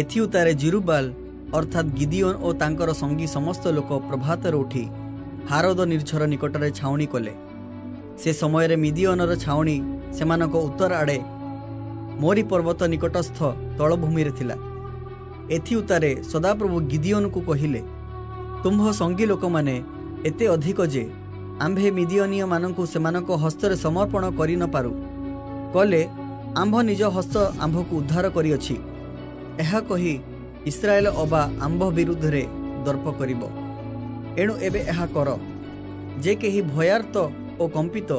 ଏଥିଉତାରେ ଜିରୁବାଲ ଅର୍ଥାତ୍ ଗିଦିଓନ ଓ ତାଙ୍କର ସଙ୍ଗୀ ସମସ୍ତ ଲୋକ ପ୍ରଭାତରେ ଉଠି ହାରଦ ନିର୍ଝର ନିକଟରେ ଛାଉଣି କଲେ। ସେ ସମୟରେ ମିଦିଓନର ଛାଉଣି ସେମାନଙ୍କ ଉତ୍ତର ଆଡ଼େ ମୋରି ପର୍ବତ ନିକଟସ୍ଥ ତଳଭୂମିରେ ଥିଲା। ଏଥିଉତାରେ ସଦାପ୍ରଭୁ ଗିଦିଓନକୁ କହିଲେ ତୁମ୍ଭ ସଙ୍ଗୀ ଲୋକମାନେ ଏତେ ଅଧିକ ଯେ ଆମ୍ଭେ ମିଦିଓନୀୟମାନଙ୍କୁ ସେମାନଙ୍କ ହସ୍ତରେ ସମର୍ପଣ କରିନପାରୁ କଲେ ଆମ୍ଭ ନିଜ ହସ୍ତ ଆମ୍ଭକୁ ଉଦ୍ଧାର କରିଅଛି। ଏହା କହି ଇସ୍ରାଏଲ ଅବା ଆମ୍ଭ ବିରୁଦ୍ଧରେ ଦର୍ପ କରିବ। ଏଣୁ ଏବେ ଏହା କର। ଯେ କେହି ଭୟାର୍ତ୍ତ ଓ କମ୍ପିତ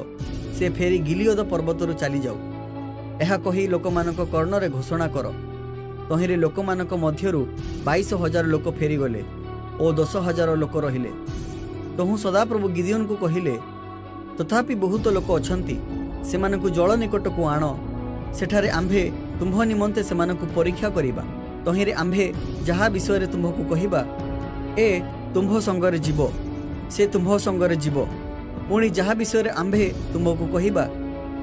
ସେ ଫେରି ଗିଲିୟଦ ପର୍ବତରୁ ଚାଲିଯାଉ। ଏହା କହି ଲୋକମାନଙ୍କ କର୍ଣ୍ଣରେ ଘୋଷଣା କର। ତହିଁରେ ଲୋକମାନଙ୍କ ମଧ୍ୟରୁ ବାଇଶ ହଜାର ଲୋକ ଫେରିଗଲେ ଓ ଦଶ ହଜାର ଲୋକ ରହିଲେ। ତହୁଁ ସଦାପ୍ରଭୁ ଗିଦିଓନକୁ କହିଲେ ତଥାପି ବହୁତ ଲୋକ ଅଛନ୍ତି ସେମାନଙ୍କୁ ଜଳ ନିକଟକୁ ଆଣ ସେଠାରେ ଆମ୍ଭେ ତୁମ୍ଭ ନିମନ୍ତେ ସେମାନଙ୍କୁ ପରୀକ୍ଷା କରିବା। ତହିଁରେ ଆମ୍ଭେ ଯାହା ବିଷୟରେ ତୁମ୍ଭକୁ କହିବା ଏ ତୁମ୍ଭ ସଙ୍ଗରେ ଯିବ ସେ ତୁମ୍ଭ ସଙ୍ଗରେ ଯିବ। ପୁଣି ଯାହା ବିଷୟରେ ଆମ୍ଭେ ତୁମ୍ଭକୁ କହିବା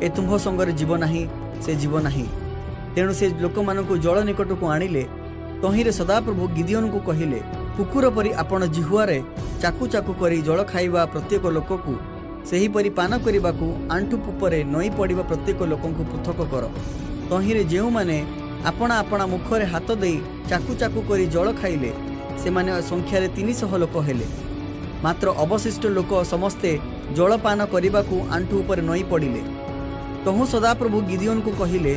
ଏ ତୁମ୍ଭ ସଙ୍ଗରେ ଯିବ ନାହିଁ ସେ ଯିବ ନାହିଁ। ତେଣୁ ସେ ଲୋକମାନଙ୍କୁ ଜଳ ନିକଟକୁ ଆଣିଲେ ତହିଁରେ ସଦାପ୍ରଭୁ ଗିଦିଓନକୁ କହିଲେ କୁକୁର ପରି ଆପଣ ଜିହୁଆରେ ଚାକୁ ଚାକୁ କରି ଜଳ ଖାଇବା ପ୍ରତ୍ୟେକ ଲୋକକୁ ସେହିପରି ପାନ କରିବାକୁ ଆଣ୍ଠୁ ଉପରେ ନଈ ପଡ଼ିବା ପ୍ରତ୍ୟେକ ଲୋକଙ୍କୁ ପୃଥକ କର। ତହିଁରେ ଯେଉଁମାନେ ଆପଣା ଆପଣା ମୁଖରେ ହାତ ଦେଇ ଚାକୁ ଚାକୁ କରି ଜଳ ଖାଇଲେ ସେମାନେ ସଂଖ୍ୟାରେ ତିନିଶହ ଲୋକ ହେଲେ। ମାତ୍ର ଅବଶିଷ୍ଟ ଲୋକ ସମସ୍ତେ ଜଳପାନ କରିବାକୁ ଆଣ୍ଠୁ ଉପରେ ନଈ ପଡ଼ିଲେ। ତହୁଁ ସଦାପ୍ରଭୁ ଗିଦିଓନକୁ କହିଲେ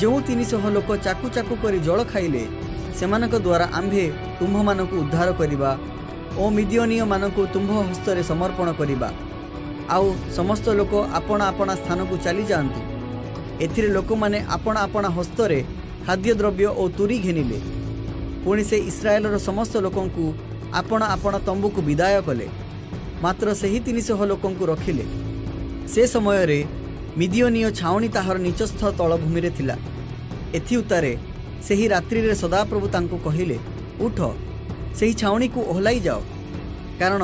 ଯେଉଁ ତିନିଶହ ଲୋକ ଚାକୁ ଚାକୁ କରି ଜଳ ଖାଇଲେ ସେମାନଙ୍କ ଦ୍ୱାରା ଆମ୍ଭେ ତୁମ୍ଭମାନଙ୍କୁ ଉଦ୍ଧାର କରିବା ଓ ମିଦିଓନୀୟମାନଙ୍କୁ ତୁମ୍ଭ ହସ୍ତରେ ସମର୍ପଣ କରିବା। ଆଉ ସମସ୍ତ ଲୋକ ଆପଣା ଆପଣା ସ୍ଥାନକୁ ଚାଲିଯାଆନ୍ତୁ। ଏଥିରେ ଲୋକମାନେ ଆପଣା ଆପଣା ହସ୍ତରେ ଖାଦ୍ୟଦ୍ରବ୍ୟ ଓ ତୁରି ଘେନିଲେ। ପୁଣି ସେ ଇସ୍ରାଏଲର ସମସ୍ତ ଲୋକଙ୍କୁ ଆପଣା ଆପଣା ତମ୍ବୁକୁ ବିଦାୟ କଲେ। ମାତ୍ର ସେହି ତିନିଶହ ଲୋକଙ୍କୁ ରଖିଲେ। ସେ ସମୟରେ ମିଦିଓନୀୟ ଛାଉଣି ତାହାର ନିଚସ୍ଥ ତଳଭୂମିରେ ଥିଲା। ଏଥି ଉତ୍ତାରେ ସେହି ରାତ୍ରିରେ ସଦାପ୍ରଭୁ ତାଙ୍କୁ କହିଲେ ଉଠ ସେହି ଛାଉଣିକୁ ଓହ୍ଲାଇ ଯାଅ। କାରଣ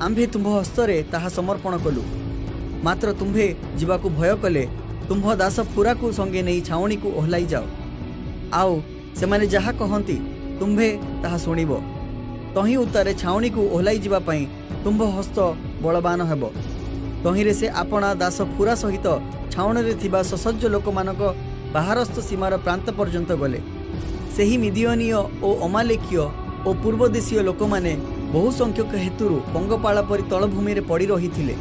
ଆମ୍ଭେ ତୁମ୍ଭ ହସ୍ତରେ ତାହା ସମର୍ପଣ କଲୁ। ମାତ୍ର ତୁମ୍ଭେ ଯିବାକୁ ଭୟ କଲେ ତୁମ୍ଭ ଦାସ ଫୁରାକୁ ସଙ୍ଗେ ନେଇ ଛାଉଣିକୁ ଓହ୍ଲାଇ ଯାଅ। ଆଉ ସେମାନେ ଯାହା କହନ୍ତି ତୁମ୍ଭେ ତାହା ଶୁଣିବ। ତହିଁ ଉତ୍ତାରେ ଛାଉଣିକୁ ଓହ୍ଲାଇ ଯିବା ପାଇଁ ତୁମ୍ଭ ହସ୍ତ ବଳବାନ ହେବ। ତହିଁରେ ସେ ଆପଣା ଦାସ ଫୁରା ସହିତ ଛାଉଣିରେ ଥିବା ସସଜ୍ଜ ଲୋକମାନଙ୍କ ବାହାରସ୍ଥ ସୀମାର ପ୍ରାନ୍ତ ପର୍ଯ୍ୟନ୍ତ ଗଲେ। ସେହି ମିଦିୟନୀୟ ଓ ଅମାଲେକୀୟ ଓ ପୂର୍ବଦେଶୀୟ ଲୋକମାନେ ବହୁ ସଂଖ୍ୟକ ହେତୁରୁ ପଙ୍ଗପାଳ ପରି ତଳଭୂମିରେ ପଡ଼ି ରହିଥିଲେ।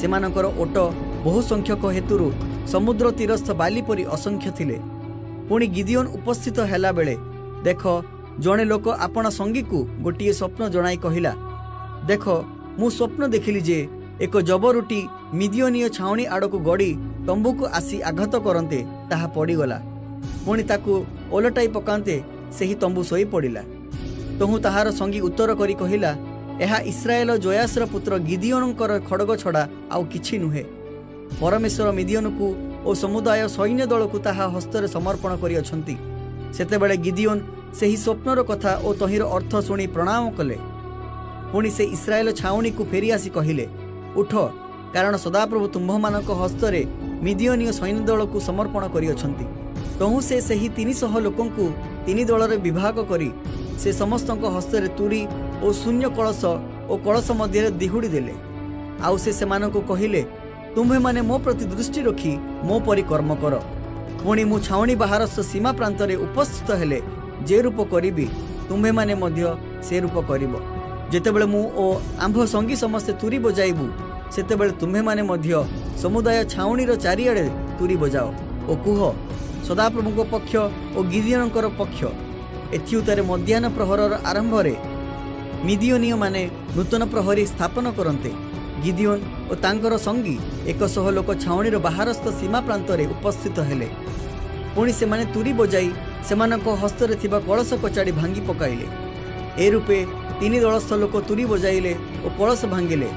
ସେମାନଙ୍କର ଓଟ ବହୁ ସଂଖ୍ୟକ ହେତୁରୁ ସମୁଦ୍ର ତୀରସ୍ଥ ବାଲି ପରି ଅସଂଖ୍ୟ ଥିଲେ। ପୁଣି ଗିଦିଓନ ଉପସ୍ଥିତ ହେଲାବେଳେ ଦେଖ ଜଣେ ଲୋକ ଆପଣା ସଙ୍ଗୀକୁ ଗୋଟିଏ ସ୍ୱପ୍ନ ଜଣାଇ କହିଲା ଦେଖ ମୁଁ ସ୍ୱପ୍ନ ଦେଖିଲି ଯେ ଏକ ଜବରୁଟି ମିଦିଓନୀୟ ଛାଉଣି ଆଡ଼କୁ ଗଡ଼ି ତମ୍ବୁକୁ ଆସି ଆଘାତ କରନ୍ତେ ତାହା ପଡ଼ିଗଲା। ପୁଣି ତାକୁ ଓଲଟାଇ ପକାନ୍ତେ ସେହି ତମ୍ବୁ ଶୋଇ ପଡ଼ିଲା। ତହୁଁ ତାହାର ସଙ୍ଗୀ ଉତ୍ତର କରି କହିଲା ଏହା ଇସ୍ରାଏଲ ଜୟାସର ପୁତ୍ର ଗିଦିଓନଙ୍କର ଖଡ଼ଗ ଛଡ଼ା ଆଉ କିଛି ନୁହେଁ। ପରମେଶ୍ୱର ମିଦିଓନକୁ ଓ ସମୁଦାୟ ସୈନ୍ୟ ଦଳକୁ ତାହା ହସ୍ତରେ ସମର୍ପଣ କରିଅଛନ୍ତି। ସେତେବେଳେ ଗିଦିଓନ ସେହି ସ୍ୱପ୍ନର କଥା ଓ ତହିଁର ଅର୍ଥ ଶୁଣି ପ୍ରଣାମ କଲେ। ପୁଣି ସେ ଇସ୍ରାଏଲ ଛାଉଣିକୁ ଫେରିଆସି କହିଲେ ଉଠ କାରଣ ସଦାପ୍ରଭୁ ତୁମ୍ଭମାନଙ୍କ ହସ୍ତରେ ମିଦିଓନୀୟ ସୈନ୍ୟ ଦଳକୁ ସମର୍ପଣ କରିଅଛନ୍ତି। ତହୁଁ ସେ ସେହି ତିନିଶହ ଲୋକଙ୍କୁ ତିନି ଦଳରେ ବିଭାଗ କରି ସେ ସମସ୍ତଙ୍କ ହସ୍ତରେ ତୁରୀ ଓ ଶୂନ୍ୟ କଳସ ଓ କଳସ ମଧ୍ୟରେ ଦିହୁଡ଼ି ଦେଲେ। ଆଉ ସେ ସେମାନଙ୍କୁ କହିଲେ ତୁମ୍ଭେମାନେ ମୋ ପ୍ରତି ଦୃଷ୍ଟି ରଖି ମୋ ପରି କର୍ମ କର। ପୁଣି ମୁଁ ଛାଉଣି ବାହାରସ୍ଥ ସୀମା ପ୍ରାନ୍ତରେ ଉପସ୍ଥିତ ହେଲେ ଯେ ରୂପ କରିବି ତୁମ୍ଭେମାନେ ମଧ୍ୟ ସେ ରୂପ କରିବ। ଯେତେବେଳେ ମୁଁ ଓ ଆମ୍ଭ ସଙ୍ଗୀ ସମସ୍ତେ ତୁରି ବଜାଇବୁ ସେତେବେଳେ ତୁମ୍ଭେମାନେ ମଧ୍ୟ ସମୁଦାୟ ଛାଉଣିର ଚାରିଆଡ଼େ ତୁରି ବଜାଅ। ଓ କୁହ ସଦାପ୍ରଭୁଙ୍କ ପକ୍ଷ ଓ ଗିରିୟନଙ୍କର ପକ୍ଷ ଏଥିଉତାରେ ମଧ୍ୟାହ୍ନ ପ୍ରହରର ଆରମ୍ଭରେ ମିଦିଓନୀୟମାନେ ନୂତନ ପ୍ରହରୀ ସ୍ଥାପନ କରନ୍ତେ ଗିଦିଓନ ଓ ତାଙ୍କର ସଙ୍ଗୀ ଏକଶହ ଲୋକ ଛାଉଣିର ବାହାରସ୍ଥ ସୀମା ପ୍ରାନ୍ତରେ ଉପସ୍ଥିତ ହେଲେ। ପୁଣି ସେମାନେ ତୁରି ବଜାଇ ସେମାନଙ୍କ ହସ୍ତରେ ଥିବା କଳସ କଚାଡ଼ି ଭାଙ୍ଗି ପକାଇଲେ। ଏ ରୂପେ ତିନି ଦଳସ୍ଥ ଲୋକ ତୁରି ବଜାଇଲେ ଓ କଳସ ଭାଙ୍ଗିଲେ।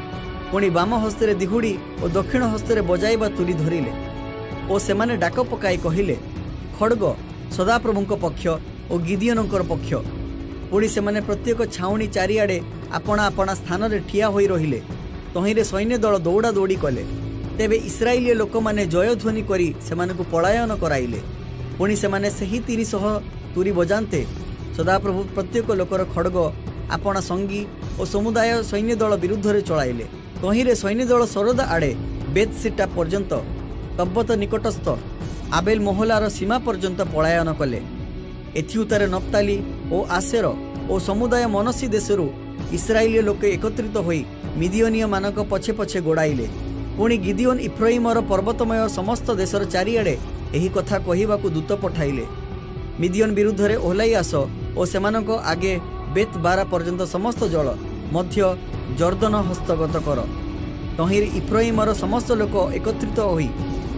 ପୁଣି ବାମ ହସ୍ତରେ ଦିହୁଡ଼ି ଓ ଦକ୍ଷିଣ ହସ୍ତରେ ବଜାଇବା ତୁରି ଧରିଲେ। ଓ ସେମାନେ ଡାକ ପକାଇ କହିଲେ ଖଡ଼ଗ ସଦାପ୍ରଭୁଙ୍କ ପକ୍ଷ ଓ ଗିଦିଓନଙ୍କର ପକ୍ଷ। ପୁଣି ସେମାନେ ପ୍ରତ୍ୟେକ ଛାଉଣି ଚାରିଆଡ଼େ ଆପଣା ଆପଣା ସ୍ଥାନରେ ଠିଆ ହୋଇ ରହିଲେ। ତହିଁରେ ସୈନ୍ୟ ଦଳ ଦୌଡ଼ା ଦୌଡ଼ି କଲେ। ତେବେ ଇସ୍ରାଏଲୀୟ ଲୋକମାନେ ଜୟଧ୍ୱନି କରି ସେମାନଙ୍କୁ ପଳାୟନ କରାଇଲେ। ପୁଣି ସେମାନେ ସେହି ତିନିଶହ ତୁରୀ ବଜାନ୍ତେ ସଦାପ୍ରଭୁ ପ୍ରତ୍ୟେକ ଲୋକର ଖଡ଼ଗ ଆପଣା ସଙ୍ଗୀ ଓ ସମୁଦାୟ ସୈନ୍ୟ ଦଳ ବିରୁଦ୍ଧରେ ଚଳାଇଲେ। ତହିଁରେ ସୈନ୍ୟ ଦଳ ଶରଦା ଆଡ଼େ ବେତ୍ ସିଟା ପର୍ଯ୍ୟନ୍ତ ତବ୍ବତ ନିକଟସ୍ଥ ଆବେଲ ମୋହଲାର ସୀମା ପର୍ଯ୍ୟନ୍ତ ପଳାୟନ କଲେ। ଏଥିଉତ୍ତାରେ ନପ୍ତାଲି ଓ ଆସେର ଓ ସମୁଦାୟ ମନସୀ ଦେଶରୁ ଇସ୍ରାଏଲୀୟ ଲୋକେ ଏକତ୍ରିତ ହୋଇ ମିଦିଓନୀୟମାନଙ୍କ ପଛେ ପଛେ ଗୋଡ଼ାଇଲେ। ପୁଣି ଗିଦିଓନ ଇଫ୍ରଇମର ପର୍ବତମୟ ସମସ୍ତ ଦେଶର ଚାରିଆଡ଼େ ଏହି କଥା କହିବାକୁ ଦୂତ ପଠାଇଲେ। ମିଦିଓନ ବିରୁଦ୍ଧରେ ଓହ୍ଲାଇ ଆସ ଓ ସେମାନଙ୍କ ଆଗେ ବେତ୍ ବାରା ପର୍ଯ୍ୟନ୍ତ ସମସ୍ତ ଜଳ ମଧ୍ୟ ଜର୍ଦ୍ଦନ ହସ୍ତଗତ କର। ତହିଁରେ ଇଫ୍ରଇମର ସମସ୍ତ ଲୋକ ଏକତ୍ରିତ ହୋଇ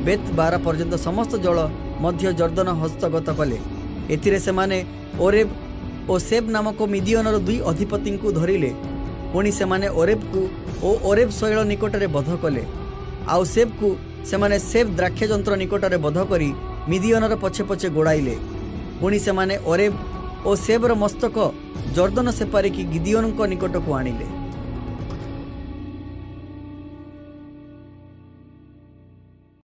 ବେତ୍ ବାରା ପର୍ଯ୍ୟନ୍ତ ସମସ୍ତ ଜଳ ମଧ୍ୟ ଜର୍ଦ୍ଦନ ହସ୍ତଗତ କଲେ। ଏଥିରେ ସେମାନେ ଓରେବ ଓ ସେବ୍ ନାମକ ମିଦିଓନର ଦୁଇ ଅଧିପତିଙ୍କୁ ଧରିଲେ। ପୁଣି ସେମାନେ ଓରେବକୁ ଓ ଓରେବ ଶୈଳ ନିକଟରେ ବଧ କଲେ। ଆଉ ସେବ୍କୁ ସେମାନେ ସେବ୍ ଦ୍ରାକ୍ଷଯନ୍ତ୍ର ନିକଟରେ ବଧ କରି ମିଦିଓନର ପଛେ ପଛେ ଗୋଡ଼ାଇଲେ ପୁଣି ସେମାନେ ଓରେବ ଓ ସେବ୍ର ମସ୍ତକ ଜର୍ଦ୍ଦନ ସେପାରିକି ଗିଦିଓନଙ୍କ ନିକଟକୁ ଆଣିଲେ।